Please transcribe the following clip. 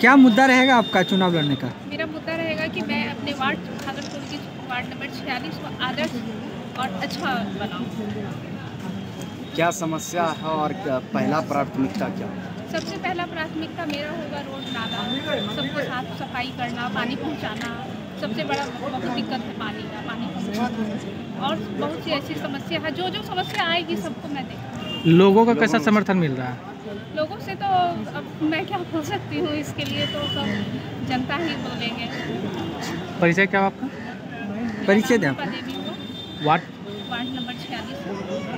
क्या मुद्दा रहेगा आपका चुनाव लड़ने का? मेरा मुद्दा रहेगा कि मैं अपने वार्ड भागलपुर की वार्ड नंबर छियालीस को आदर्श और अच्छा बनाऊँ। क्या समस्या है और क्या पहला प्राथमिकता क्या? सबसे पहला प्राथमिकता मेरा होगा रोड नाला। सबको साफ़ सफ़ाई करना पानी पहुंचाना। सबसे बड़ा बहुत दिक्कत है पानी का पानी पहुंचाना। और बहुत सी ऐसी समस्या है। जो जो समस्या आएगी सबको मैं देखूँ लोगों का कैसा समर्थन मिल रहा है? से तो अब मैं क्या बोल सकती हूँ? इसके लिए तो सब जनता ही बोलेंगे। परिचय क्या आपका? परिचय दें वार्ड वार्ड नंबर छियालीस।